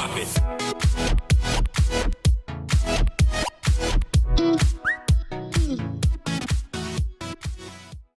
drop it.